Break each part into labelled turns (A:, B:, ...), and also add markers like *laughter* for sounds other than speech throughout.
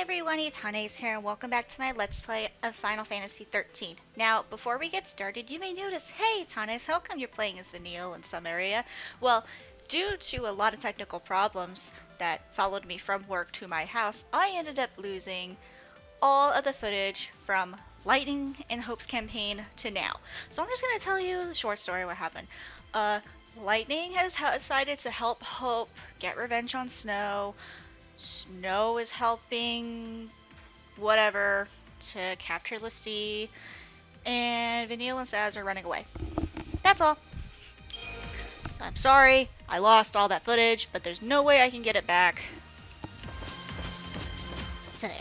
A: everyone, it's Etanes here, and welcome back to my Let's Play of Final Fantasy XIII. Now, before we get started, you may notice, hey, Tanes, how come you're playing as Vanille in some area? Well, due to a lot of technical problems that followed me from work to my house, I ended up losing all of the footage from Lightning and Hope's campaign to now. So I'm just going to tell you the short story what happened. Uh, Lightning has decided to help Hope get revenge on Snow, Snow is helping whatever to capture l'Cie, and Vanille and Sazh are running away. That's all. So I'm sorry, I lost all that footage, but there's no way I can get it back. So there.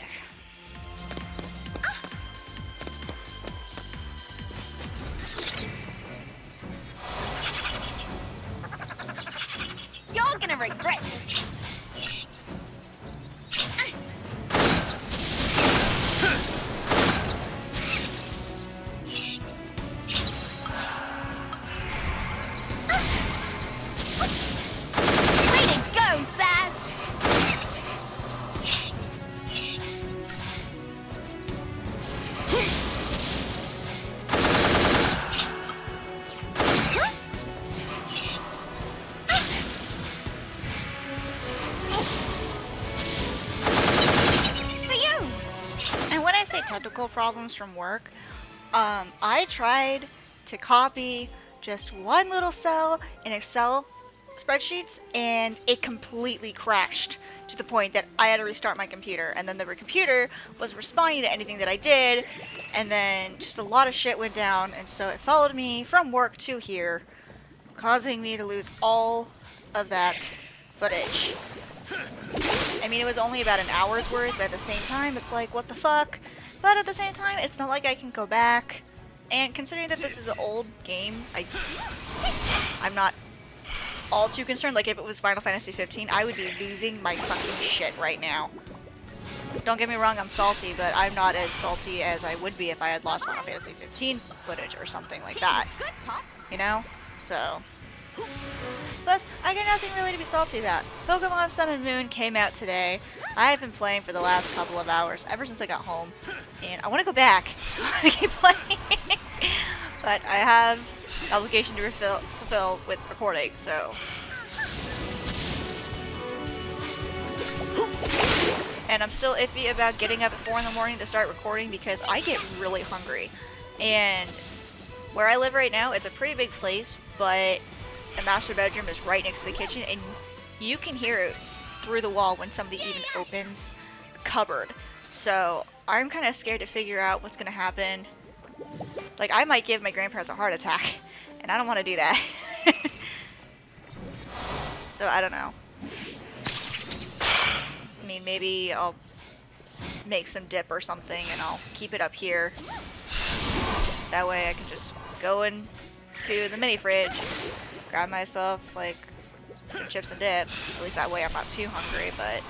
B: You're gonna regret.
A: Problems from work, um, I tried to copy just one little cell in Excel spreadsheets and it completely crashed to the point that I had to restart my computer and then the computer was responding to anything that I did and then just a lot of shit went down and so it followed me from work to here causing me to lose all of that footage. I mean, it was only about an hour's worth, but at the same time, it's like, what the fuck? But at the same time, it's not like I can go back. And considering that this is an old game, I, I'm not all too concerned. Like, if it was Final Fantasy 15, I would be losing my fucking shit right now. Don't get me wrong, I'm salty, but I'm not as salty as I would be if I had lost Final Fantasy 15 footage or something like that.
B: Change is good, Pops.
A: You know? So. Plus, I got nothing really to be salty about. Pokemon Sun and Moon came out today. I have been playing for the last couple of hours, ever since I got home. And I want to go back. *laughs* I want to keep playing. *laughs* but I have an obligation to refill, fulfill with recording, so. And I'm still iffy about getting up at 4 in the morning to start recording because I get really hungry. And where I live right now, it's a pretty big place, but the master bedroom is right next to the kitchen, and you can hear it through the wall when somebody even opens cupboard. So I'm kind of scared to figure out what's gonna happen. Like I might give my grandparents a heart attack, *laughs* and I don't want to do that. *laughs* so I don't know. I mean, maybe I'll make some dip or something, and I'll keep it up here. That way I can just go into the mini fridge, grab myself like some chips and dip. At least that way I'm not too hungry, but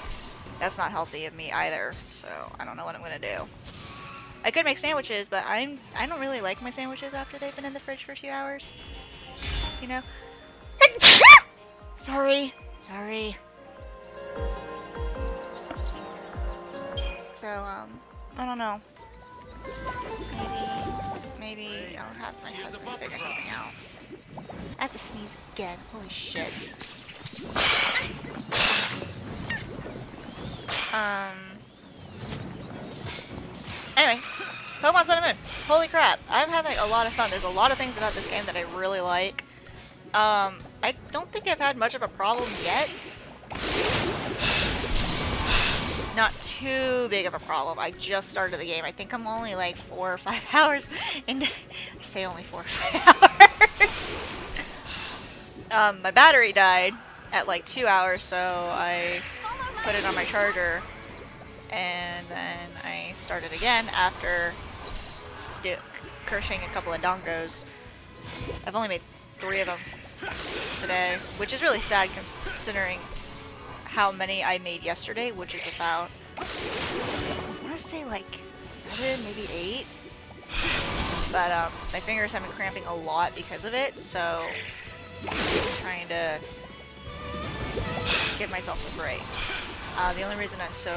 A: that's not healthy of me either. So I don't know what I'm gonna do. I could make sandwiches, but I'm I don't really like my sandwiches after they've been in the fridge for a few hours. You know. *laughs* sorry, sorry. So um, I don't know. Maybe maybe I'll have my husband figure something out. I have to sneeze again. Holy shit. Um. Anyway, Pokemon Sun and Moon. Holy crap. I'm having a lot of fun. There's a lot of things about this game that I really like. Um, I don't think I've had much of a problem yet. *sighs* Not too big of a problem. I just started the game. I think I'm only like four or five *laughs* hours into... I say only four or five *laughs* hours. Um, my battery died at like two hours, so I put it on my charger. And then I started again after cursing a couple of dangos. I've only made three of them today, which is really sad considering how many I made yesterday, which is about, I want to say like seven, maybe eight. But um, my fingers have been cramping a lot because of it, so trying to give myself a break. Uh, the only reason I'm so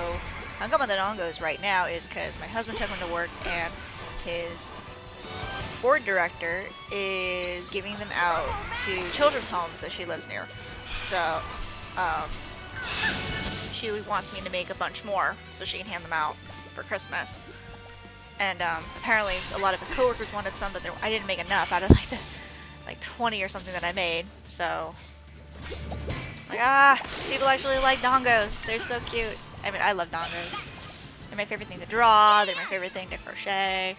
A: hung up on the dangos right now is because my husband took them to work and his board director is giving them out to children's homes that she lives near. So, um, she wants me to make a bunch more so she can hand them out for Christmas. And um, apparently, a lot of his coworkers wanted some, but I didn't make enough out of like the like 20 or something that I made. So, like ah, people actually like dangos. They're so cute. I mean, I love dangos. They're my favorite thing to draw. They're my favorite thing to crochet.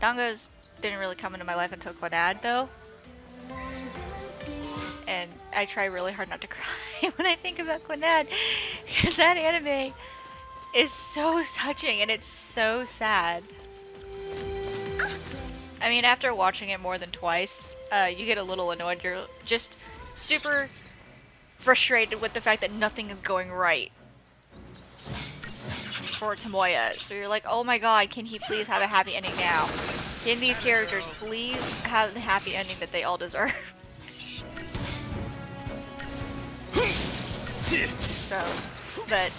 A: Dangos didn't really come into my life until Clannad, though. And I try really hard not to *laughs* cry when I think about Clannad, because that anime is so touching and it's so sad. I mean, after watching it more than twice, uh, you get a little annoyed. You're just super frustrated with the fact that nothing is going right for Tomoya. So you're like, oh my god, can he please have a happy ending now? Can these characters please have the happy ending that they all deserve? *laughs* so, but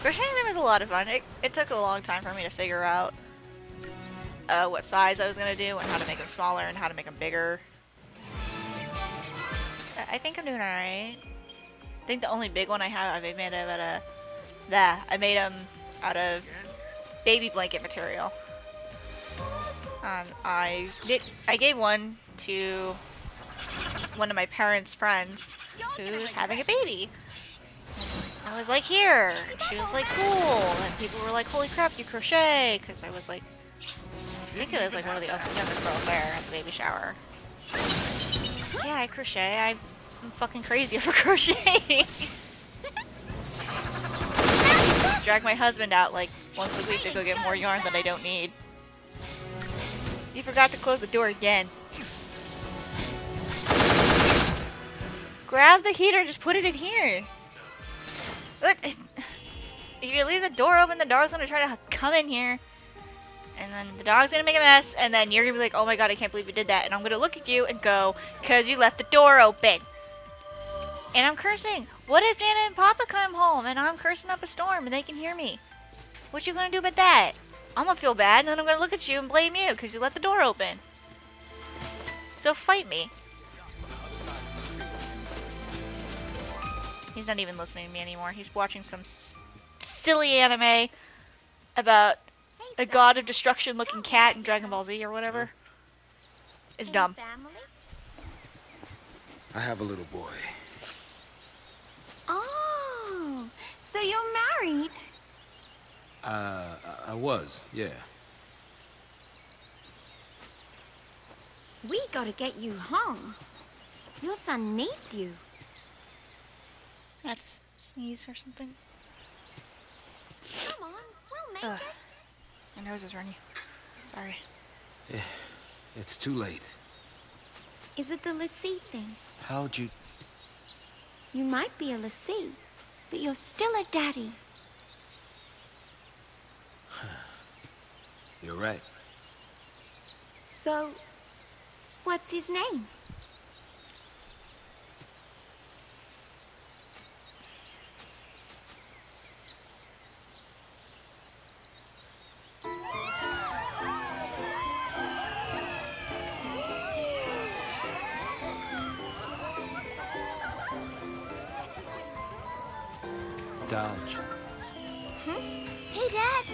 A: crocheting them is a lot of fun. It, it took a long time for me to figure out uh, what size I was gonna do and how to make them smaller and how to make them bigger. I think I'm doing alright. I think the only big one I have, I've made out of, that. I made them out of baby blanket material. Um, I did, I gave one to one of my parents' friends who's having a baby. I was like, here. She was like, cool. And people were like, holy crap, you crochet. Because I was like, I think it was like one of the youngest girls there at the baby shower. Yeah, I crochet. I'm fucking crazy for *laughs* crocheting. *laughs* Drag my husband out like once a week to go get more yarn that I don't need. You forgot to close the door again. Grab the heater just put it in here. What? If you leave the door open, the dog's gonna try to come in here. And then the dog's gonna make a mess, and then you're gonna be like, oh my god, I can't believe you did that. And I'm gonna look at you and go, because you left the door open. And I'm cursing. What if Nana and Papa come home and I'm cursing up a storm and they can hear me? What you gonna do about that? I'm gonna feel bad and then I'm gonna look at you and blame you because you left the door open. So fight me. He's not even listening to me anymore. He's watching some silly anime about a god of destruction looking cat in Dragon Ball Z or whatever. It's dumb.
C: I have a little boy.
B: Oh, so you're married?
C: Uh, I was, yeah.
B: We gotta get you home. Your son needs you.
A: That's sneeze or something.
B: Come on, we'll make
A: Ugh.
B: it.
A: My nose is runny. Sorry.
C: Yeah, it's too late.
B: Is it the l'Cie thing?
C: How'd you...
B: You might be a l'Cie, but you're still a daddy.
C: You're right.
B: So, what's his name?
C: Dodge.
B: Hey, Dad.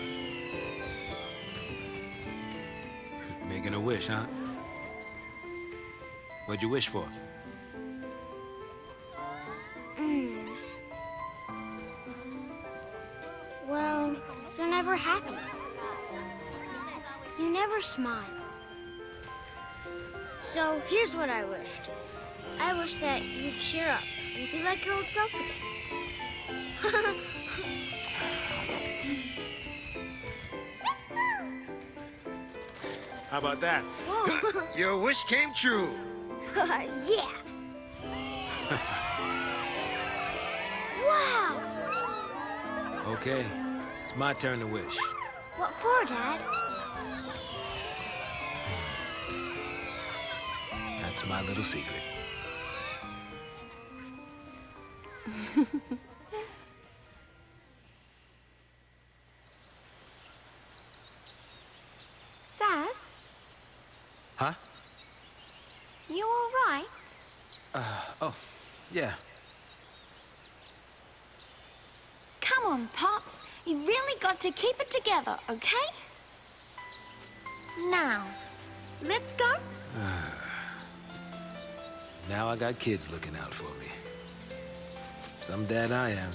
C: Making a wish, huh? What'd you wish for?
D: Mm. Well, you're never happy. You never smile. So here's what I wished. I wish that you'd cheer up and be like your old self again.
C: How about that?
D: Whoa. *laughs*
C: Your wish came true. *laughs*
D: yeah. wow.
C: Okay, it's my turn to wish.
D: What for, Dad?
C: That's my little secret. *laughs*
B: Sazh,
C: Huh?
B: you all right?
C: Oh, yeah.
B: Come on, Pops. You've really got to keep it together, okay? Now, let's go. *sighs*
C: Now I got kids looking out for me. Some dad I am.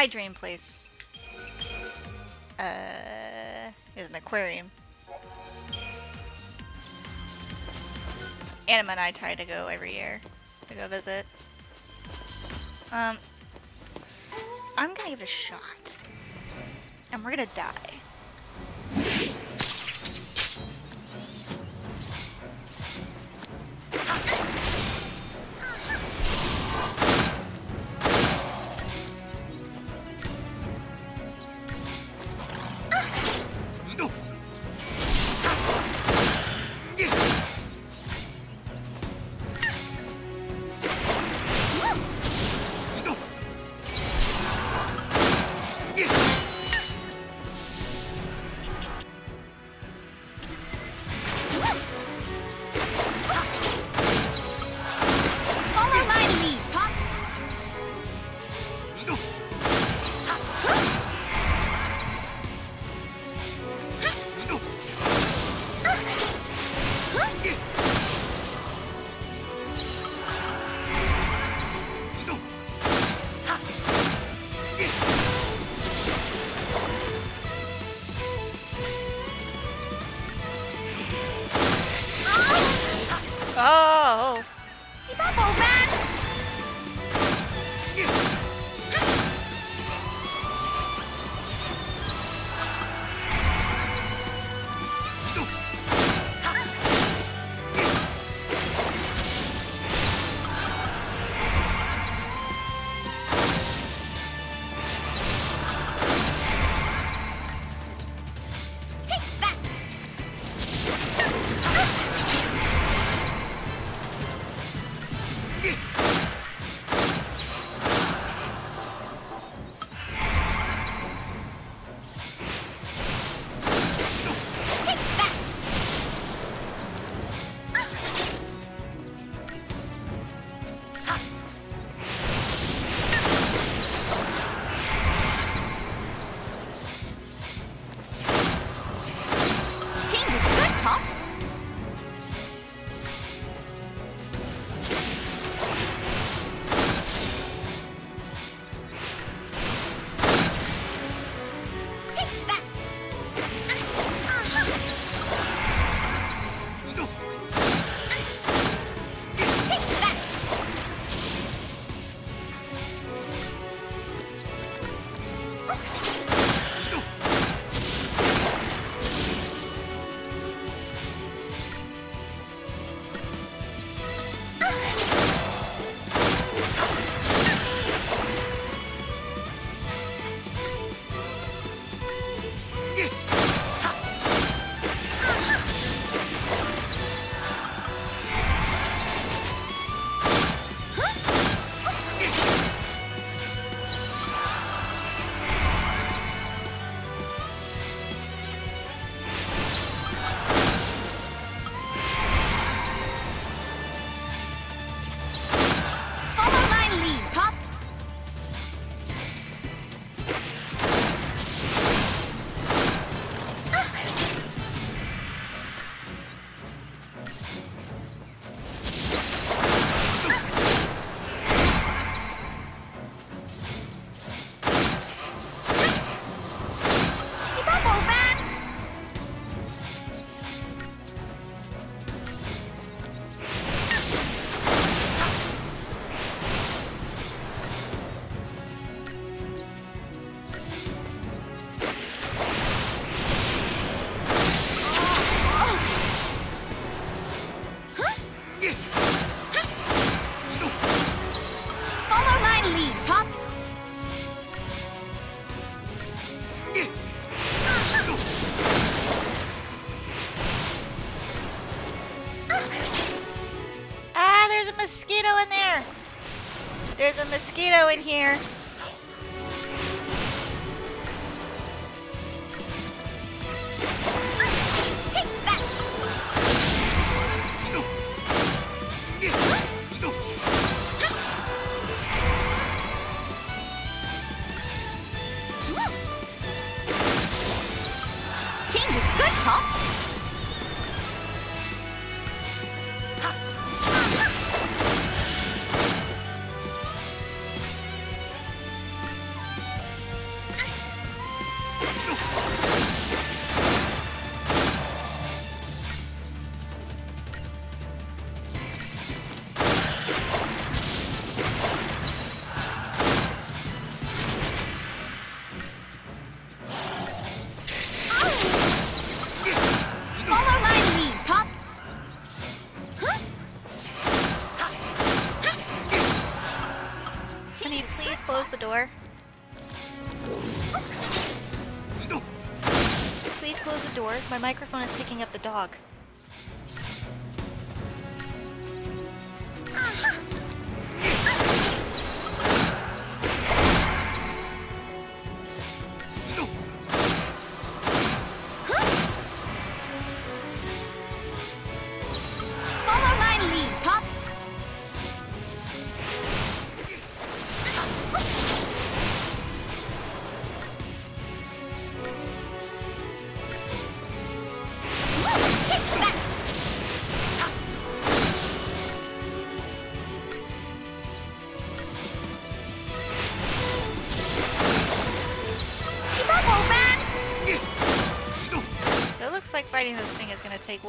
A: My dream place uh, is an aquarium. Anima and I try to go every year to go visit. Um, I'm gonna give it a shot, and we're gonna die. in here.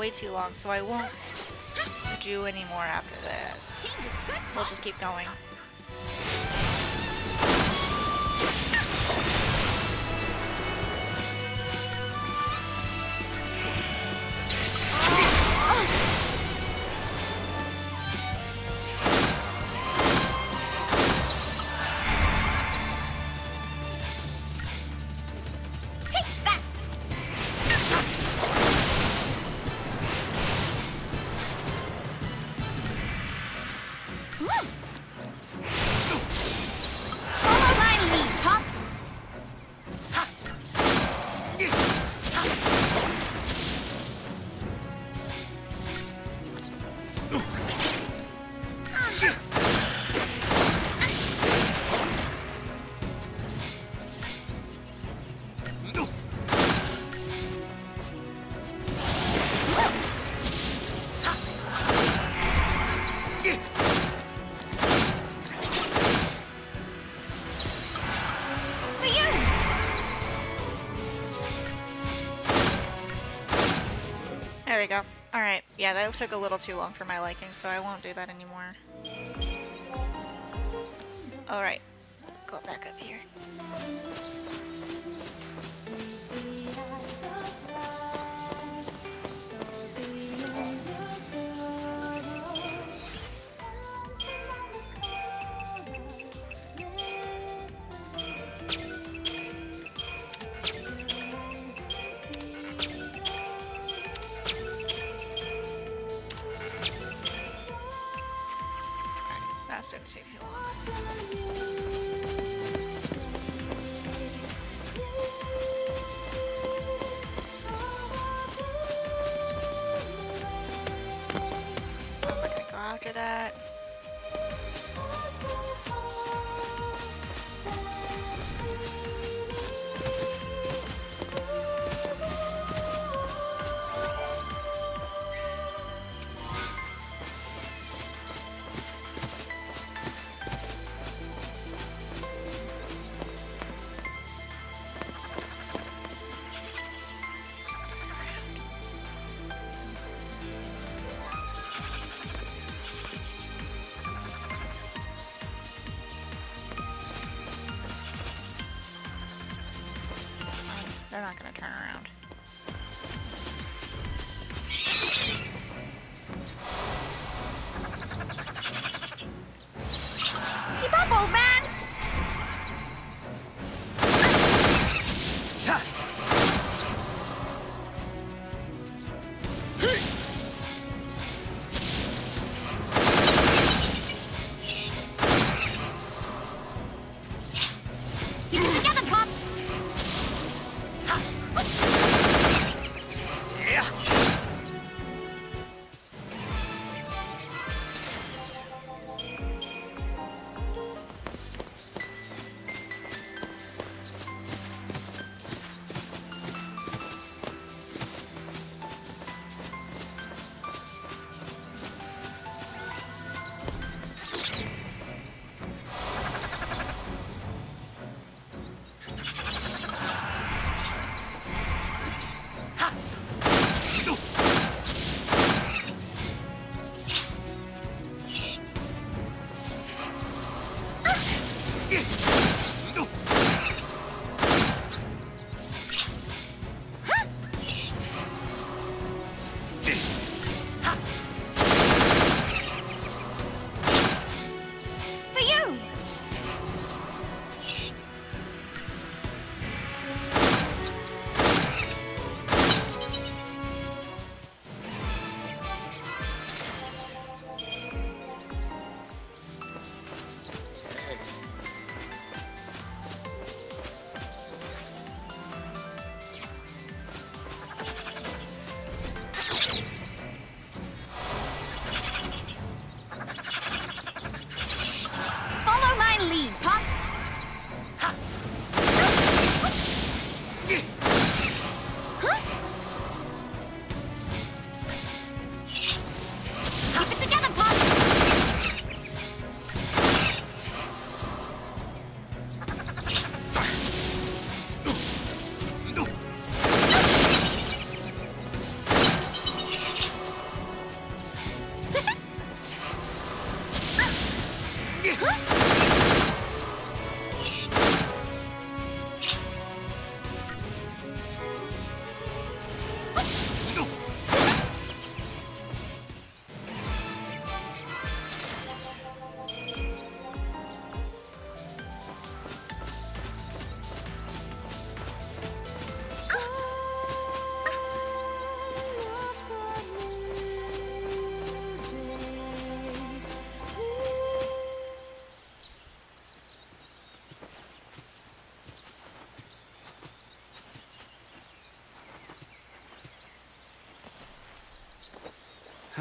A: way too long, so I won't do any more after this. We'll just keep going. Yeah, that took a little too long for my liking, so I won't do that anymore. Alright.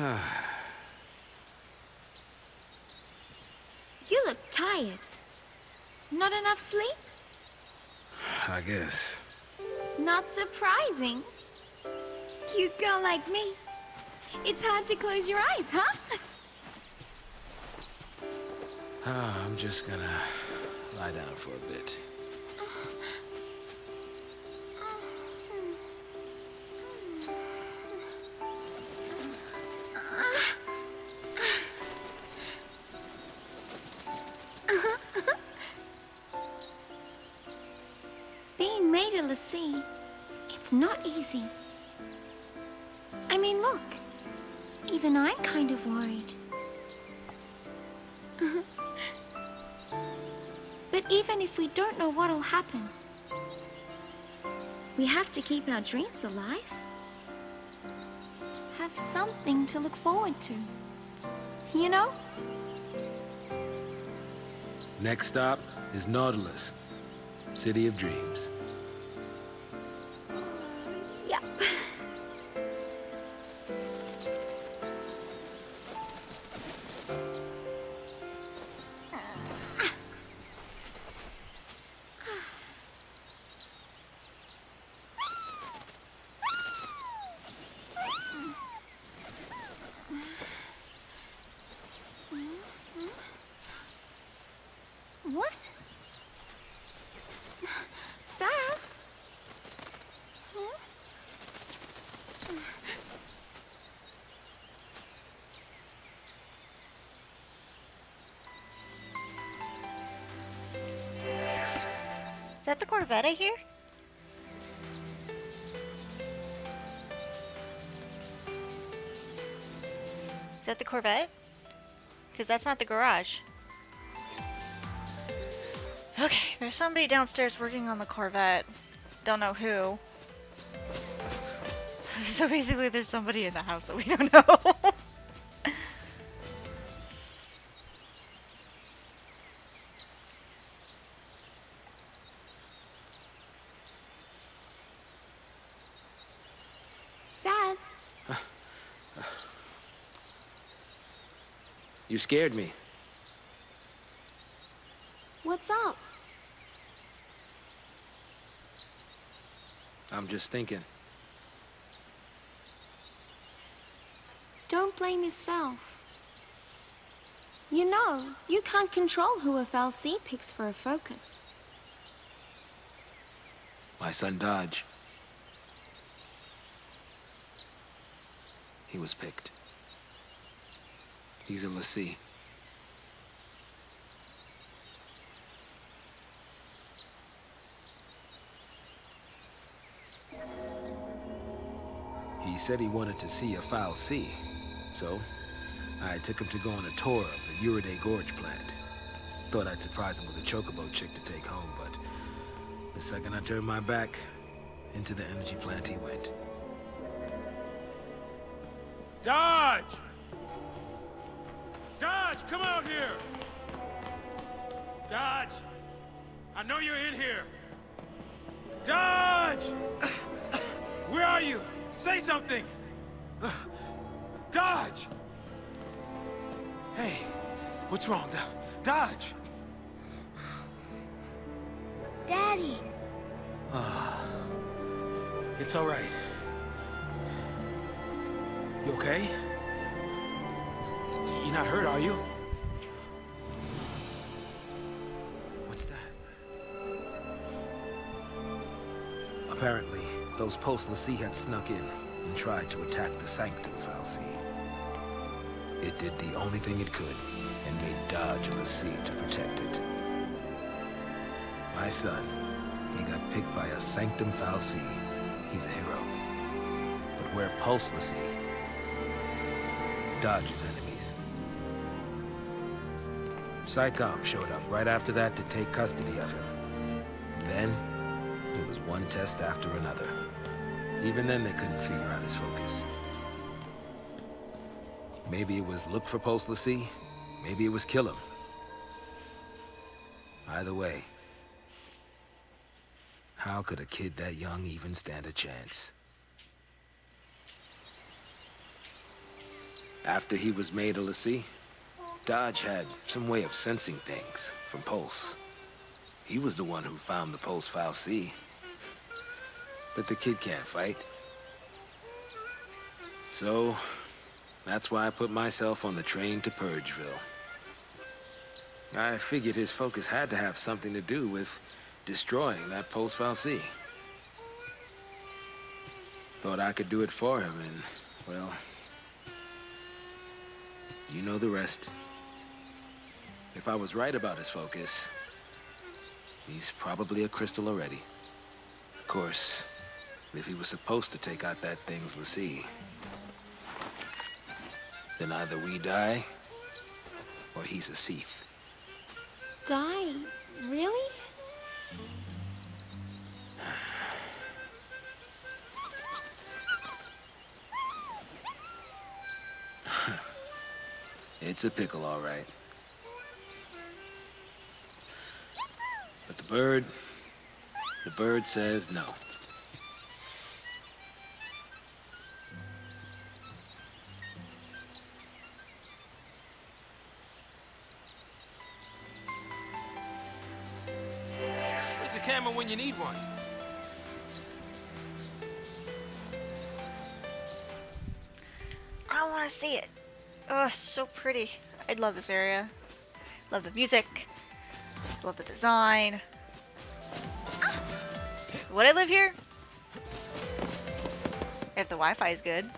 A: *sighs*
B: You look tired. Not enough sleep?
C: I guess.
B: Not surprising. Cute girl like me. It's hard to close your eyes, huh? *sighs*
C: Ah, I'm just gonna lie down for a bit.
B: Happen, we have to keep our dreams alive. Have something to look forward to. You know?
C: Next stop is Nautilus, City of Dreams.
A: That the Corvette I hear? Is that the Corvette? Because that's not the garage. Okay, there's somebody downstairs working on the Corvette. Don't know who. *laughs* so basically, there's somebody in the house that we don't *laughs* know.
C: Scared me.
B: what's up?
C: I'm just thinking.
B: Don't blame yourself. You know, you can't control who a fal'Cie picks for a focus.
C: My son Dodge. He was picked. He's a l'Cie. He said he wanted to see a fal'Cie, so I took him to go on a tour of the Euride Gorge plant. Thought I'd surprise him with a chocobo chick to take home, but the second I turned my back, into the energy plant he went.
E: Dodge! Dodge, come out here! Dodge! I know you're in here! Dodge! *coughs* Where are you? Say something! *sighs* Dodge! Hey, what's wrong? Do- Dodge!
D: Daddy, ah,
E: It's all right. You okay? You're not hurt, are you? What's that?
C: Apparently, those Pulse l'Cie had snuck in and tried to attack the Sanctum Fal'Cie. It did the only thing it could and made Dodge a l'Cie to protect it. My son, he got picked by a Sanctum Fal'Cie. He's a hero. But we're l'Cie. Dodge's enemies. PSICOM showed up right after that to take custody of him. Then, it was one test after another. Even then, they couldn't figure out his focus. Maybe it was look for Pulse l'Cie, maybe it was kill him. Either way, how could a kid that young even stand a chance? After he was made a l'Cie, Dodge had some way of sensing things from Pulse. He was the one who found the Pulse fal'Cie. But the kid can't fight. So, that's why I put myself on the train to Purgeville. I figured his focus had to have something to do with destroying that Pulse fal'Cie. Thought I could do it for him, and, well, you know the rest. If I was right about his focus, he's probably a crystal already. Of course, if he was supposed to take out that thing's l'Cie, then either we die, or he's a Cie'th.
B: Die? Really? *sighs*
C: It's a pickle, all right. But the bird, the bird says no.
E: Where's the camera when you need one?
A: I want to see it. Oh, so pretty. I love this area. Love the music. Love the design. Ah! Would I live here? If the Wi-Fi is good.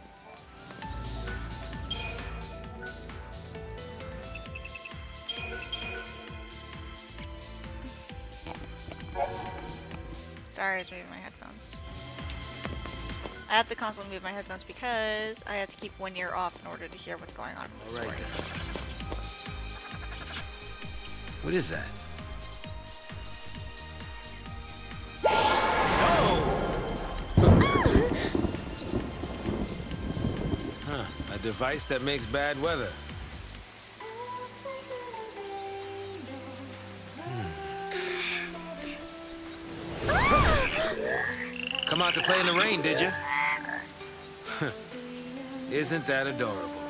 A: Sorry, I was moving my headphones. I have to constantly move my headphones because I have to keep one ear off in order to hear what's going on in the
C: All right
A: story.
C: then. What is that? Device that makes bad weather. Hmm. Come out to play in the rain, did you? *laughs* Isn't that adorable?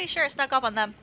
A: Pretty sure I snuck up on them.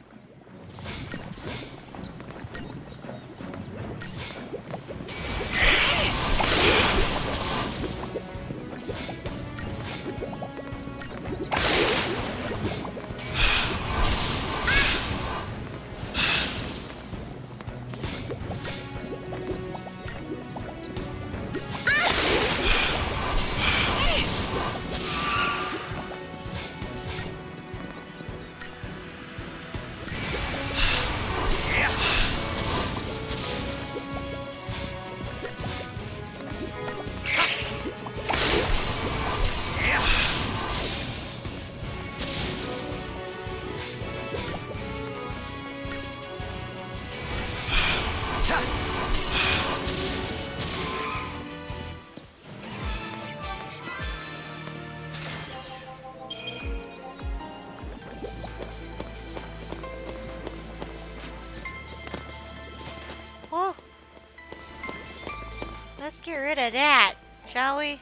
A: Get rid of that, shall we?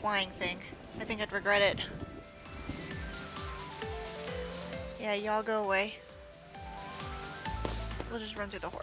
A: Flying thing. I think I'd regret it. Yeah, y'all go away. We'll just run through the hordes.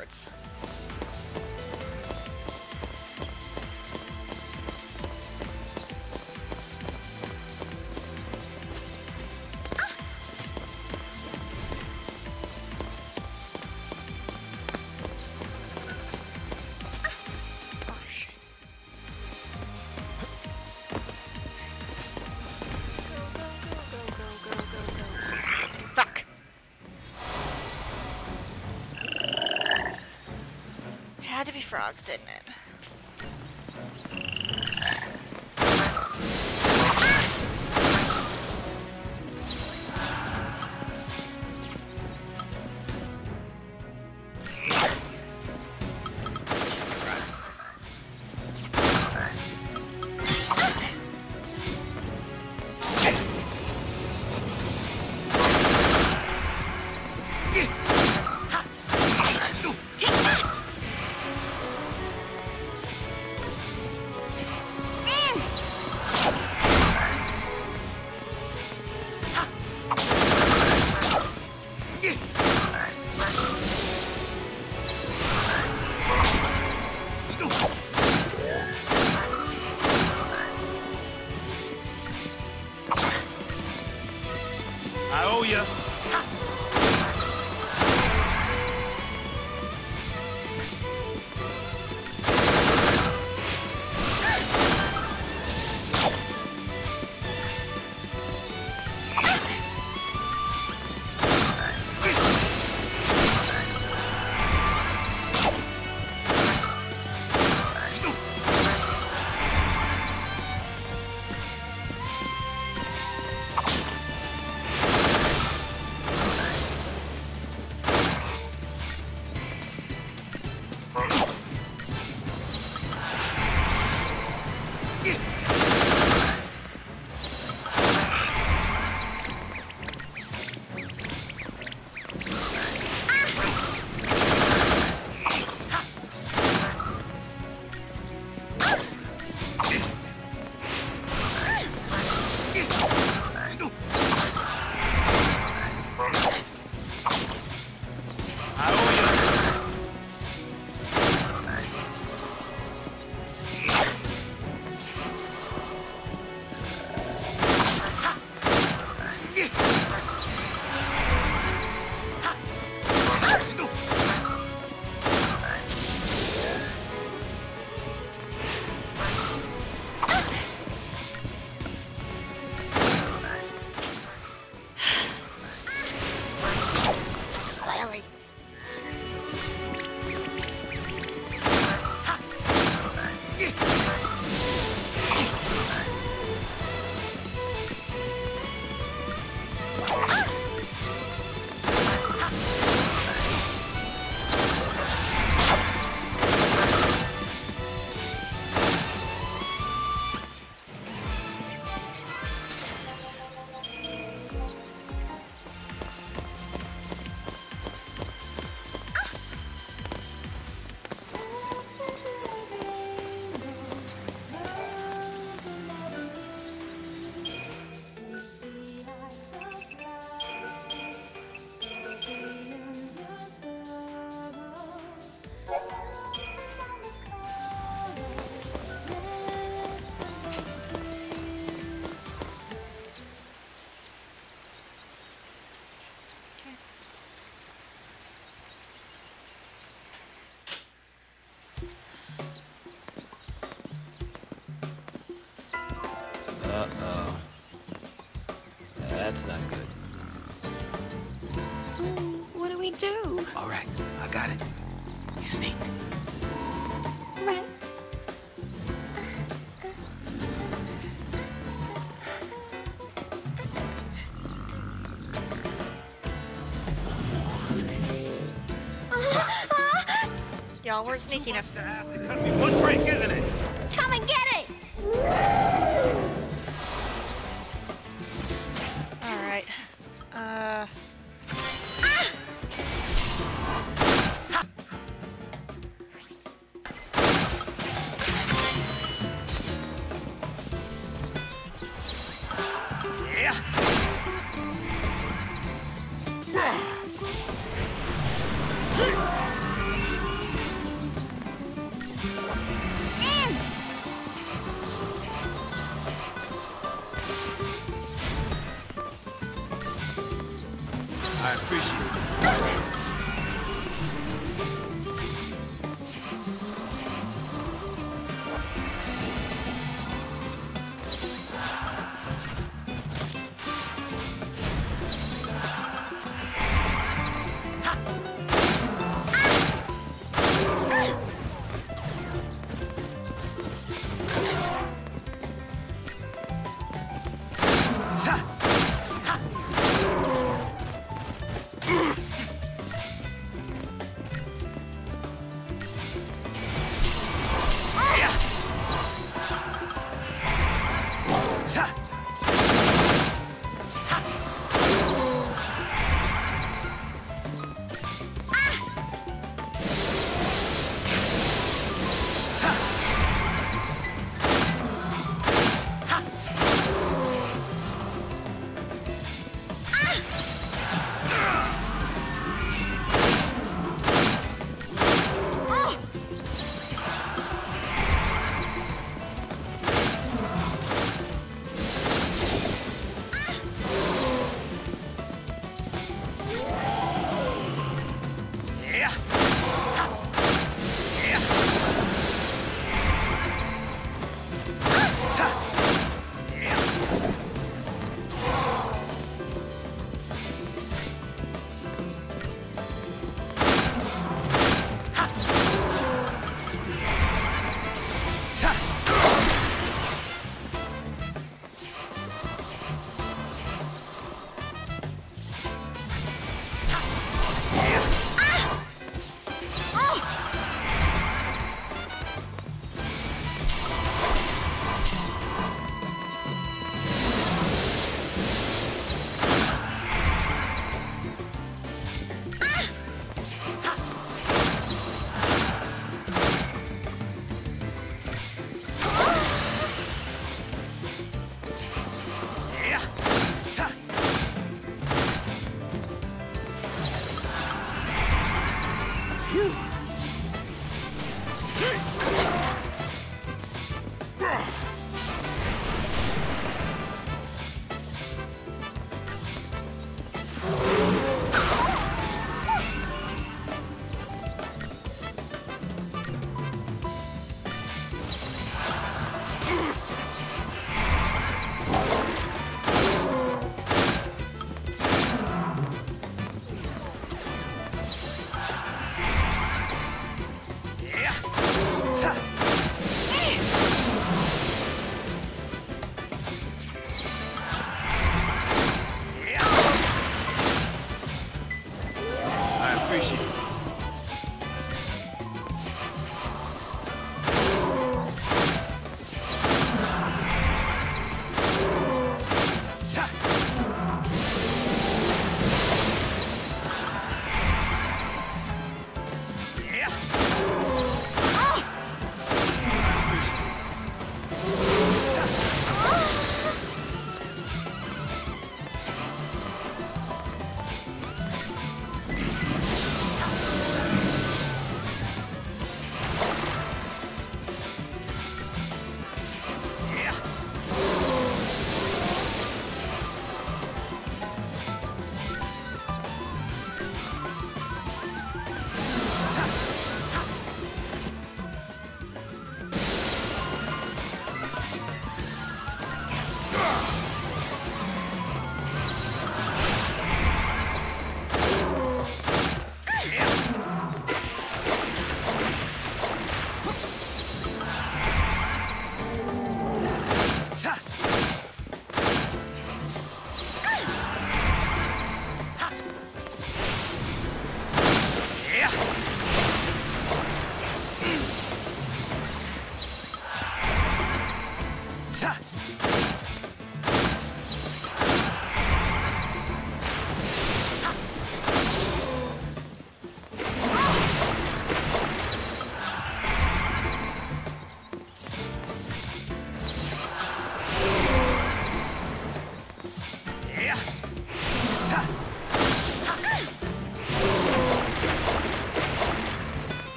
A: Y'all, we're sneaking up.
C: Much to ask to cut me one break, isn't it?
B: Come and get it!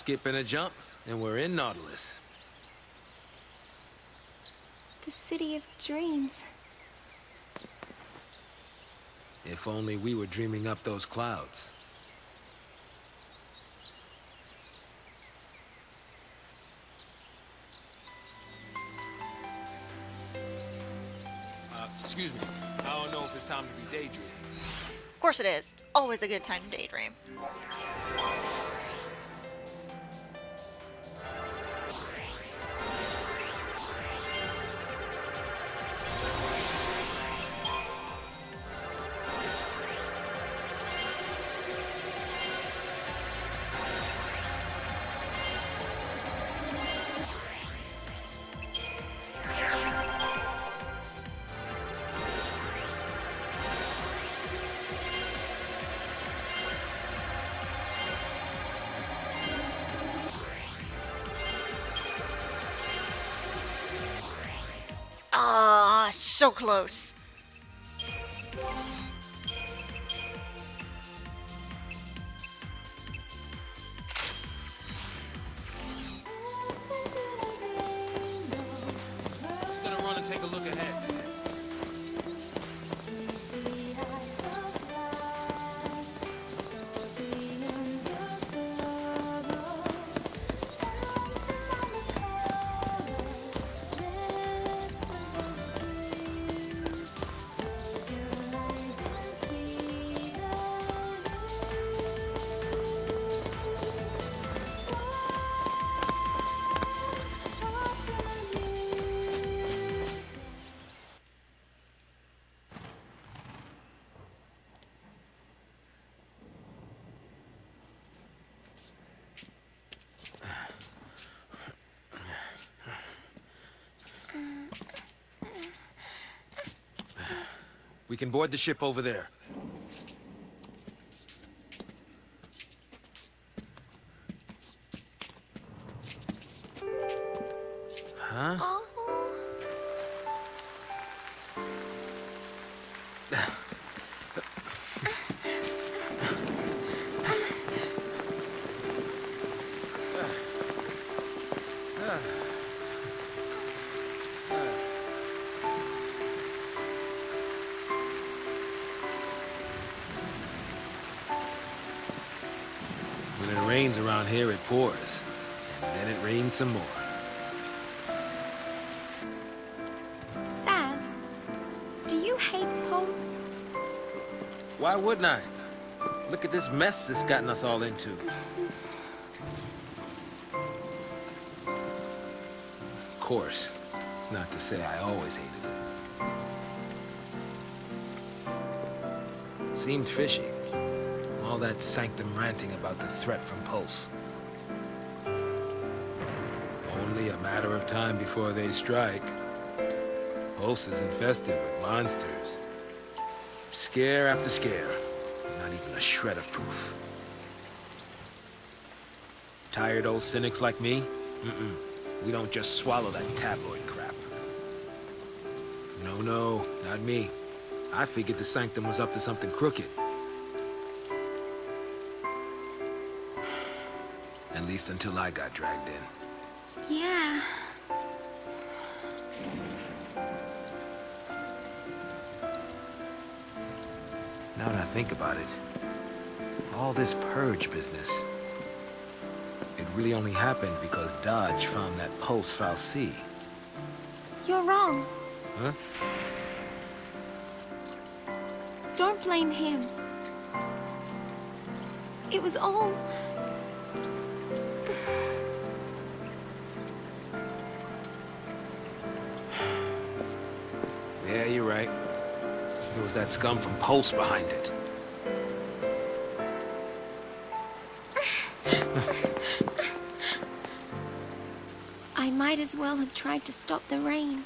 C: Skip, and a jump, and we're in Nautilus.
B: The city of dreams.
C: If only we were dreaming up those clouds.
E: Uh, excuse me. I don't know if it's time to be daydreaming.
A: Of course it is. Always a good time to daydream.
C: We can board the ship over there. Huh? This mess it's gotten us all into. Of course, it's not to say I always hated it. Seemed fishy. All that sanctum ranting about the threat from Pulse. Only a matter of time before they strike. Pulse is infested with monsters. Scare after scare a shred of proof. Tired old cynics like me? Mm-mm. We don't just swallow that tabloid crap. No, no, not me. I figured the Sanctum was up to something crooked. At least until I got dragged in.
B: Yeah.
C: Now that I think about it, all this purge business, it really only happened because Dajh found that pulse fal'Cie.
B: You're wrong.
C: Huh?
B: Don't blame him. It was all...
C: was that scum from Pulse behind it.
B: I might as well have tried to stop the rain.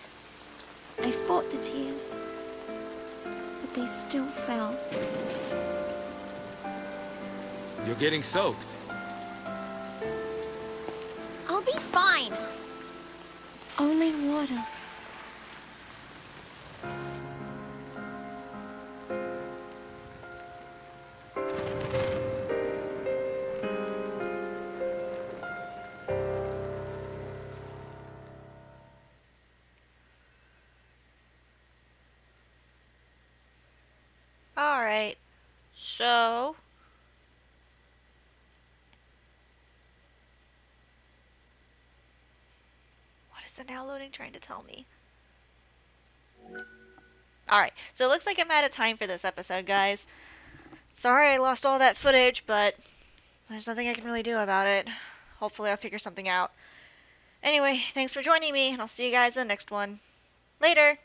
B: I fought the tears, but they still fell.
C: You're getting soaked.
A: Trying to tell me? Alright, so it looks like I'm out of time for this episode, guys. Sorry I lost all that footage, but there's nothing I can really do about it. Hopefully I'll figure something out. Anyway, thanks for joining me, and I'll see you guys in the next one. Later!